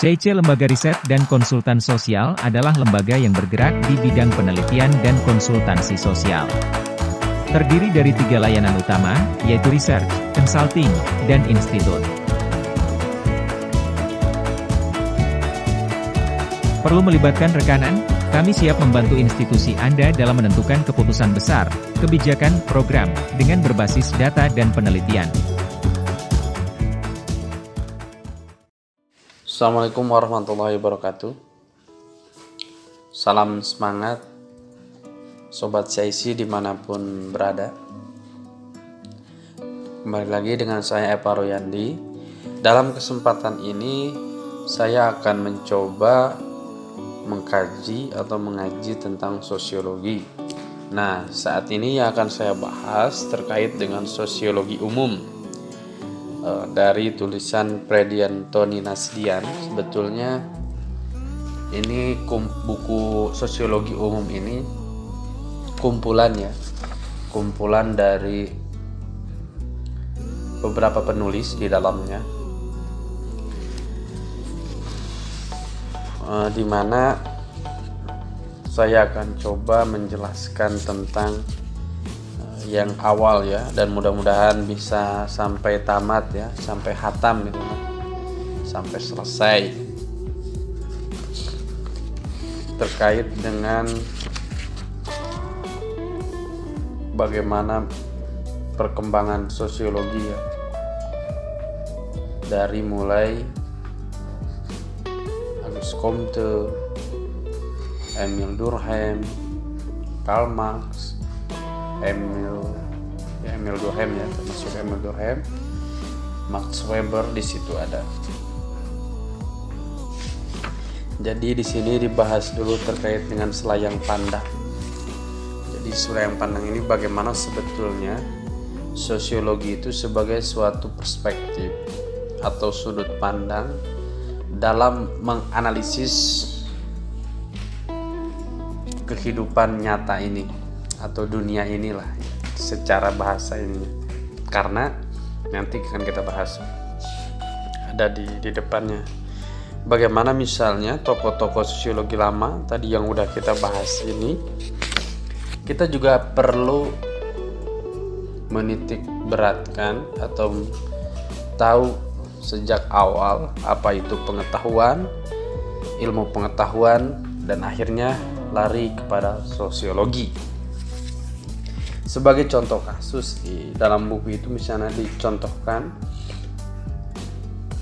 CIC Lembaga Riset dan Konsultan Sosial adalah lembaga yang bergerak di bidang penelitian dan konsultansi sosial. Terdiri dari tiga layanan utama, yaitu research, consulting, dan institut. Perlu melibatkan rekanan? Kami siap membantu institusi Anda dalam menentukan keputusan besar, kebijakan, program, dengan berbasis data dan penelitian. Assalamualaikum warahmatullahi wabarakatuh. Salam semangat Sobat CIC di mana pun berada. Kembali lagi dengan saya Eva Royandi. Dalam kesempatan ini Saya akan mencoba Mengkaji atau mengaji tentang sosiologi. Nah saat ini yang akan saya bahas Terkait dengan sosiologi umum uh, dari tulisan Tony Nasdian sebetulnya ini kum, buku sosiologi umum ini kumpulan ya kumpulan dari beberapa penulis di dalamnya. Uh, di mana saya akan coba menjelaskan tentang yang awal ya dan mudah-mudahan bisa sampai tamat ya sampai hatam gitu kan. Sampai selesai. Terkait dengan bagaimana perkembangan sosiologi ya. Dari mulai Agus Comte, Emil Durkheim, Karl Marx, Emil ya Emil Durkheim ya termasuk Emil Durkheim. Max Weber di situ ada. Jadi di sini dibahas dulu terkait dengan selayang pandang. Jadi selayang pandang ini bagaimana sebetulnya sosiologi itu sebagai suatu perspektif atau sudut pandang dalam menganalisis kehidupan nyata ini atau dunia inilah secara bahasa ini karena nanti akan kita bahas ada di di depannya. Bagaimana misalnya tokoh-tokoh sosiologi lama tadi yang udah kita bahas ini kita juga perlu menitik beratkan atau tahu sejak awal apa itu pengetahuan ilmu pengetahuan dan akhirnya lari kepada sosiologi sebagai contoh kasus di dalam buku itu misalnya dicontohkan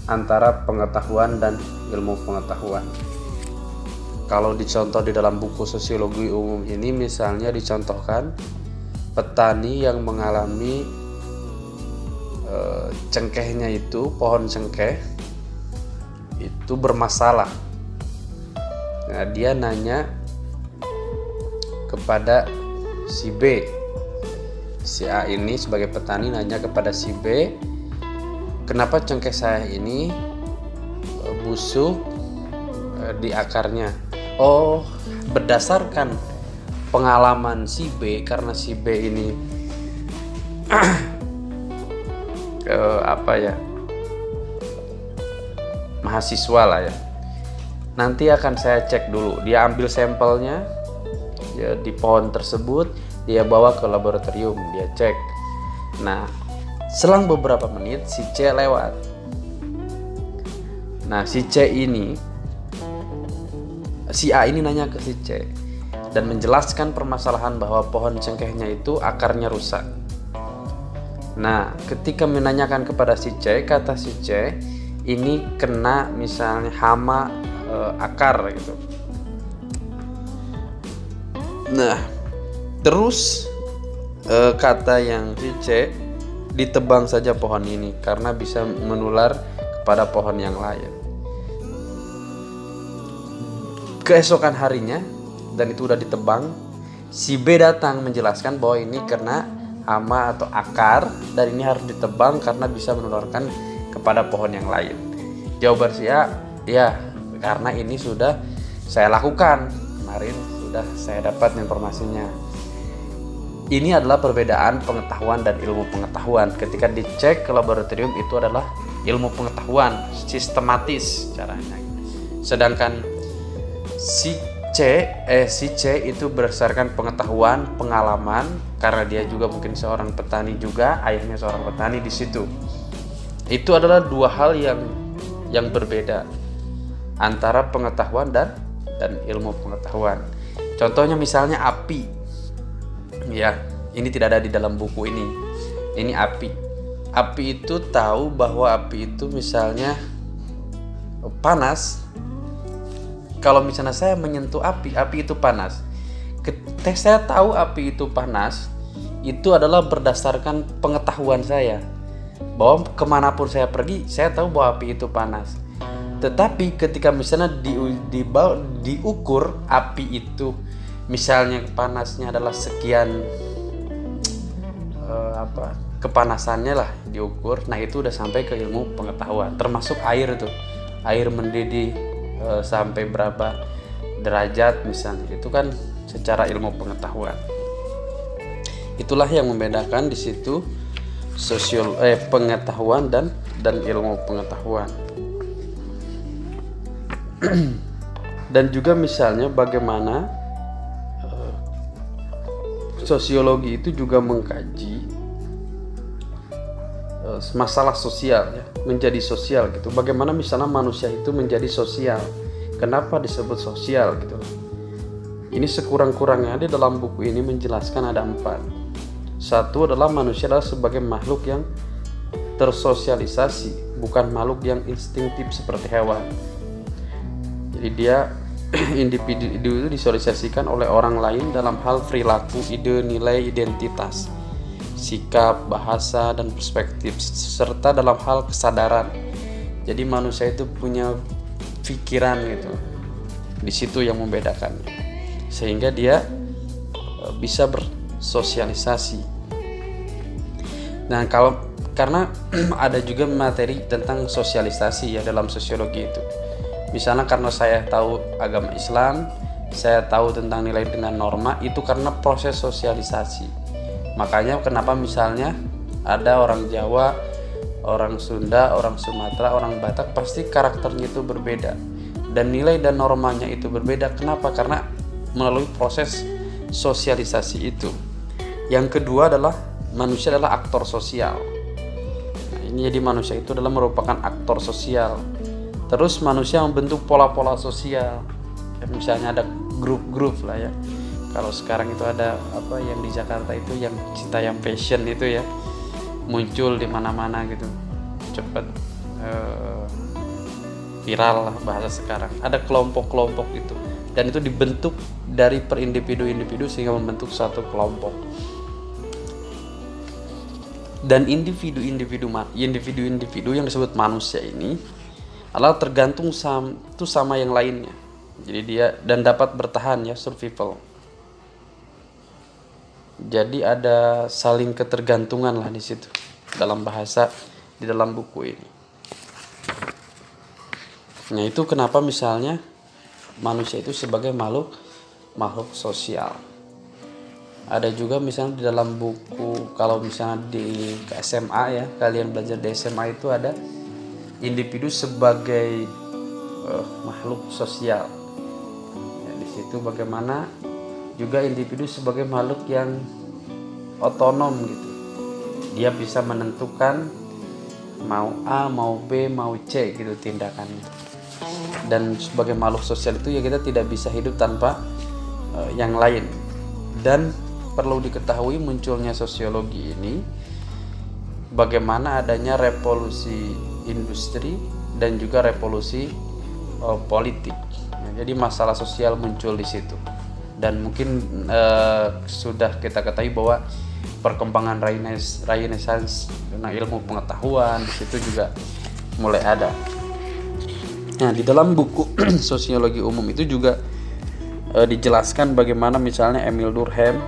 antara pengetahuan dan ilmu pengetahuan. Kalau dicontoh di dalam buku sosiologi umum ini misalnya dicontohkan petani yang mengalami e, cengkehnya itu pohon cengkeh itu bermasalah. Nah, dia nanya kepada si B si A ini sebagai petani nanya kepada si B kenapa cengkeh saya ini e, busuk e, di akarnya? Oh berdasarkan pengalaman si B karena si B ini ke apa ya mahasiswa lah ya. Nanti akan saya cek dulu. Dia ambil sampelnya ya, di pohon tersebut dia bawa ke laboratorium dia cek. Nah selang beberapa menit si C lewat. Nah si C ini si A ini nanya ke si C dan menjelaskan permasalahan bahwa pohon cengkehnya itu akarnya rusak. Nah ketika menanyakan kepada si C kata si C ini kena misalnya hama e, akar gitu. Nah Terus e, kata yang si C ditebang saja pohon ini karena bisa menular kepada pohon yang lain. Keesokan harinya dan itu udah ditebang, si B datang menjelaskan bahwa ini kena hama atau akar dan ini harus ditebang karena bisa menularkan kepada pohon yang lain. Jawaban si A, ya karena ini sudah saya lakukan kemarin sudah saya dapat informasinya ini adalah perbedaan pengetahuan dan ilmu pengetahuan. Ketika dicek ke laboratorium itu adalah ilmu pengetahuan sistematis caranya. sedangkan si C eh si C itu berdasarkan pengetahuan pengalaman karena dia juga mungkin seorang petani juga ayahnya seorang petani di situ itu adalah dua hal yang yang berbeda antara pengetahuan dan dan ilmu pengetahuan contohnya misalnya api ya ini tidak ada di dalam buku ini. Ini api. Api itu tahu bahwa api itu misalnya panas. Kalau misalnya saya menyentuh api api itu panas. Ketika saya tahu api itu panas itu adalah berdasarkan pengetahuan saya. Bahwa ke mana pun saya pergi saya tahu bahwa api itu panas. Tetapi ketika misalnya di, di, diukur api itu misalnya panasnya adalah sekian uh, apa kepanasannya lah diukur. Nah itu udah sampai ke ilmu pengetahuan termasuk air tuh. Air mendidih uh, sampai berapa derajat misalnya. Itu kan secara ilmu pengetahuan. Itulah yang membedakan di situ sosial eh pengetahuan dan dan ilmu pengetahuan. Dan juga misalnya bagaimana sosiologi itu juga mengkaji uh, masalah sosial ya, menjadi sosial gitu. Bagaimana misalnya manusia itu menjadi sosial? Kenapa disebut sosial gitu? Ini sekurang-kurangnya di dalam buku ini menjelaskan ada empat. Satu adalah manusia adalah sebagai makhluk yang tersosialisasi, bukan makhluk yang instinktif seperti hewan. Jadi dia individu itu disosialisasikan oleh orang lain dalam hal perilaku, ide, nilai, identitas, sikap, bahasa, dan perspektif, serta dalam hal kesadaran. Jadi manusia itu punya pikiran gitu. Di situ yang membedakan. Sehingga dia e, bisa bersosialisasi. Nah, kalau karena ada juga materi tentang sosialisasi ya dalam sosiologi itu misalnya karena saya tahu agama Islam saya tahu tentang nilai dengan norma itu karena proses sosialisasi. Makanya kenapa misalnya ada orang Jawa orang Sunda orang Sumatera orang Batak pasti karakternya itu berbeda. Dan nilai dan normanya itu berbeda. Kenapa? Karena melalui proses sosialisasi itu. Yang kedua adalah manusia adalah aktor sosial. Nah, ini jadi manusia itu adalah merupakan aktor sosial terus manusia membentuk pola-pola sosial. Ya, misalnya ada grup-grup lah ya. Kalau sekarang itu ada apa yang di Jakarta itu yang cinta yang fashion itu ya muncul di mana-mana gitu. Cepet uh, viral lah bahasa sekarang. Ada kelompok-kelompok itu dan itu dibentuk dari per individu-individu sehingga membentuk satu kelompok. Dan individu-individu individu-individu yang disebut manusia ini adalah tergantung satu sama yang lainnya. Jadi dia dan dapat bertahan ya survival. Jadi ada saling ketergantungan lah di situ dalam bahasa di dalam buku ini. Nah itu kenapa misalnya manusia itu sebagai makhluk makhluk sosial. Ada juga misalnya di dalam buku kalau misalnya di SMA ya kalian belajar di SMA itu ada individu sebagai uh, makhluk sosial. Ya, di situ bagaimana juga individu sebagai makhluk yang otonom gitu. Dia bisa menentukan mau A, mau B, mau C gitu tindakannya. Dan sebagai makhluk sosial itu ya kita tidak bisa hidup tanpa uh, yang lain. Dan perlu diketahui munculnya sosiologi ini bagaimana adanya revolusi industri dan juga revolusi uh, politik. Nah, jadi masalah sosial muncul di situ. Dan mungkin uh, sudah kita ketahui bahwa perkembangan renaissance ilmu pengetahuan di situ juga mulai ada. Nah, di dalam buku sosiologi umum itu juga uh, dijelaskan bagaimana misalnya Emil Durkheim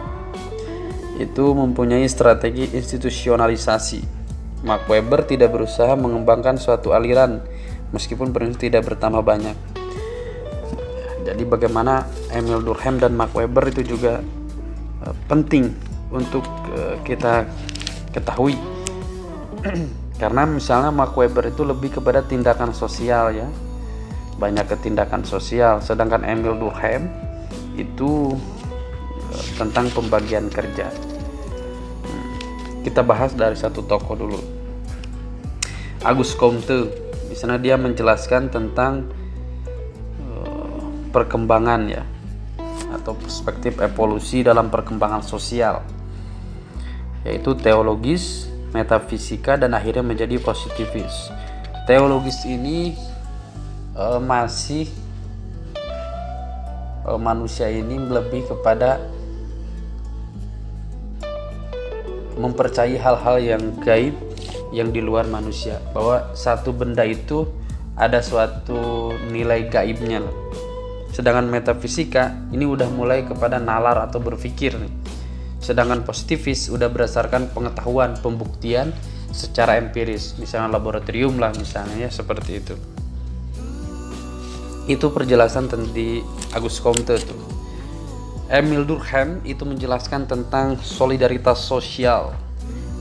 itu mempunyai strategi institusionalisasi Mark Webber tidak berusaha mengembangkan suatu aliran meskipun prinsip tidak bertambah banyak. Jadi bagaimana Emil Durkheim dan Mark Webber itu juga uh, penting untuk uh, kita ketahui. Karena misalnya Mark Webber itu lebih kepada tindakan sosial ya. banyak ketindakan sosial sedangkan Emil Durkheim itu eh, tentang pembagian kerja kita bahas dari satu tokoh dulu Agus Comte di sana dia menjelaskan tentang uh, perkembangan ya atau perspektif evolusi dalam perkembangan sosial yaitu teologis, metafisika dan akhirnya menjadi positivis. Teologis ini uh, masih uh, manusia ini lebih kepada mempercayai hal-hal yang gaib yang di luar manusia. Bahwa satu benda itu ada suatu nilai gaibnya. Sedangkan metafisika ini udah mulai kepada nalar atau berpikir nih. Sedangkan positivis udah berdasarkan pengetahuan pembuktian secara empiris. Misalnya laboratorium lah misalnya ya seperti itu. Itu perjelasan tentang Agus Comte tuh Emil Durkheim itu menjelaskan tentang solidaritas sosial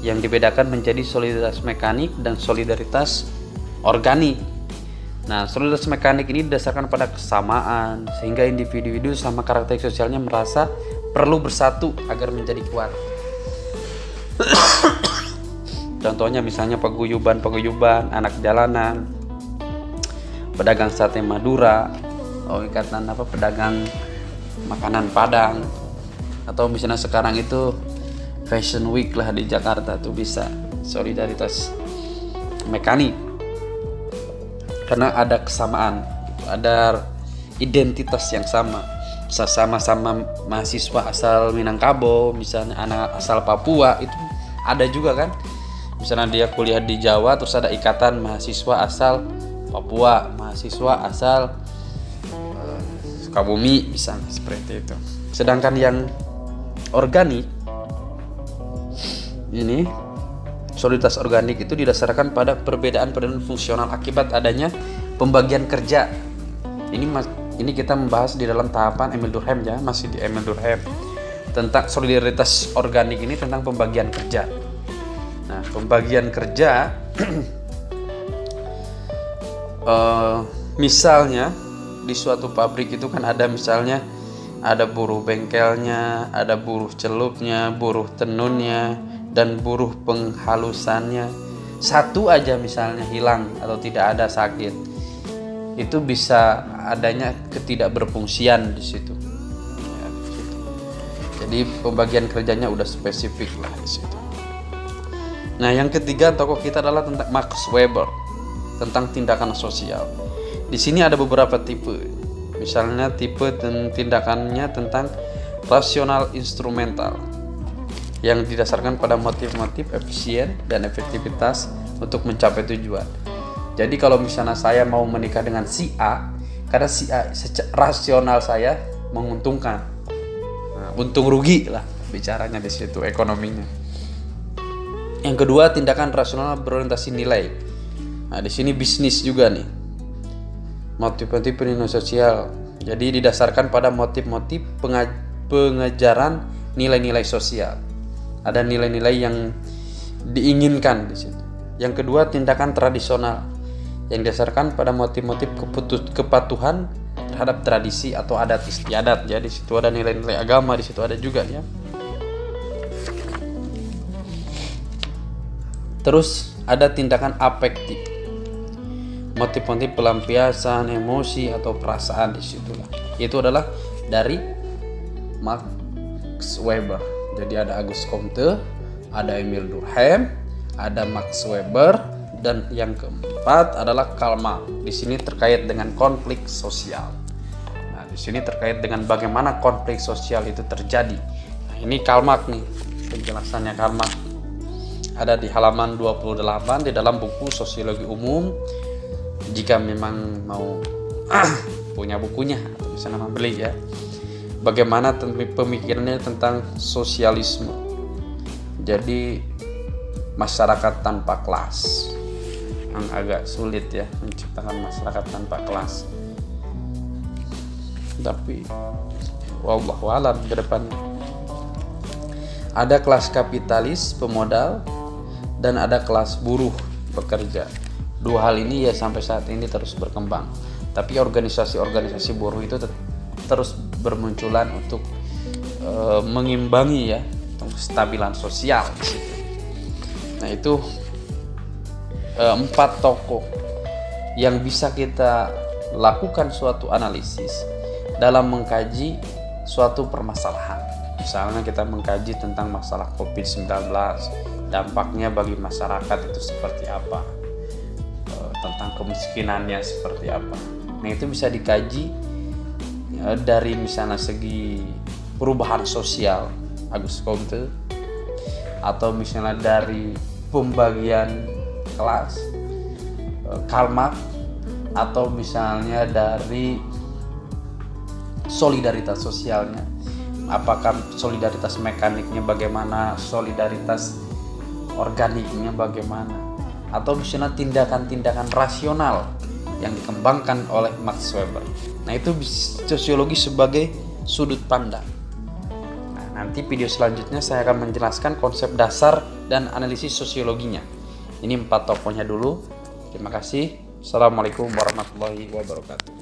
yang dibedakan menjadi solidaritas mekanik dan solidaritas organik. Nah, solidaritas mekanik ini didasarkan pada kesamaan sehingga individu-individu sama karakteristik sosialnya merasa perlu bersatu agar menjadi kuat. Contohnya misalnya paguyuban-paguyuban, anak jalanan, pedagang sate Madura, oh ikatan apa pedagang makanan Padang. Atau misalnya sekarang itu Fashion Week lah di Jakarta tuh bisa solidaritas mekanik. Karena ada kesamaan ada identitas yang sama. Sama-sama mahasiswa asal Minangkabau misalnya anak asal Papua itu ada juga kan? Misalnya dia kuliah di Jawa terus ada ikatan mahasiswa asal Papua mahasiswa asal Sukabumi misalnya seperti itu sedangkan yang organik ini soliditas organik itu didasarkan pada perbedaan perbedaan fungsional akibat adanya pembagian kerja. Ini ini kita membahas di dalam tahapan Emil Durkheim ya, masih di Emil Durkheim tentang solidaritas organik ini tentang pembagian kerja. Nah, pembagian kerja uh, misalnya di suatu pabrik itu kan ada misalnya ada buruh bengkelnya, ada buruh celupnya, buruh tenunnya, dan buruh penghalusannya satu aja misalnya hilang atau tidak ada sakit itu bisa adanya ketidakberfungsian di situ. Ya, di situ. Jadi pembagian kerjanya udah spesifik lah di situ. Nah yang ketiga tokoh kita adalah tentang Max Weber tentang tindakan sosial. Di sini ada beberapa tipe. Misalnya tipe tindakannya tentang rasional instrumental yang didasarkan pada motif-motif efisien dan efektivitas untuk mencapai tujuan. Jadi kalau misalnya saya mau menikah dengan si A, karena si A rasional saya menguntungkan, nah, untung rugi lah bicaranya di situ ekonominya. Yang kedua tindakan rasional berorientasi nilai. Nah di sini bisnis juga nih, motif-motif penilaian sosial. Jadi didasarkan pada motif-motif pengejaran nilai-nilai sosial ada nilai-nilai yang diinginkan di situ. Yang kedua, tindakan tradisional yang didasarkan pada motif-motif kepatuhan terhadap tradisi atau adat istiadat. Ya, di situ ada nilai-nilai agama, di situ ada juga ya. Terus ada tindakan afektif. Motif-motif pelampiasan emosi atau perasaan di situlah. Itu adalah dari Max Weber. Jadi ada Agus Comte, ada Emil Durkheim, ada Max Weber, dan yang keempat adalah Karl Marx. Di sini terkait dengan konflik sosial. Nah, di sini terkait dengan bagaimana konflik sosial itu terjadi. Nah, ini Karl Marx nih, penjelasannya Karl Marx. Ada di halaman 28 di dalam buku Sosiologi Umum. Jika memang mau punya bukunya atau bisa nama beli ya bagaimana pemikirannya tentang sosialisme. Jadi masyarakat tanpa kelas yang agak sulit ya menciptakan masyarakat tanpa kelas. Tapi wallahu alam ke depan ada kelas kapitalis pemodal dan ada kelas buruh pekerja. Dua hal ini ya sampai saat ini terus berkembang. tapi organisasi-organisasi buruh itu terus bermunculan untuk e, mengimbangi ya kestabilan sosial. Nah itu e, empat tokoh yang bisa kita lakukan suatu analisis dalam mengkaji suatu permasalahan. Misalnya kita mengkaji tentang masalah COVID-19, dampaknya bagi masyarakat itu seperti apa, tentang kemiskinannya seperti apa. Nah itu bisa dikaji e, dari misalnya segi perubahan sosial Agus Comte atau misalnya dari pembagian kelas e, Karl atau misalnya dari solidaritas sosialnya apakah solidaritas mekaniknya bagaimana solidaritas organiknya bagaimana atau misalnya tindakan-tindakan rasional yang dikembangkan oleh Max Weber. Nah itu sosiologi sebagai sudut pandang. Nah, nanti video selanjutnya saya akan menjelaskan konsep dasar dan analisis sosiologinya. Ini empat tokohnya dulu. Terima kasih. Assalamualaikum warahmatullahi wabarakatuh